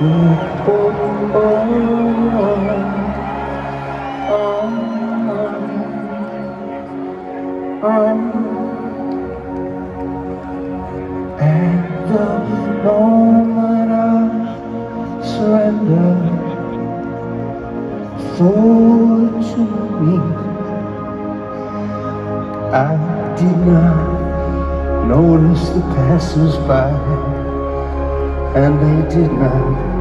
At the moment I surrender, me. I did not notice the passers by, and they did not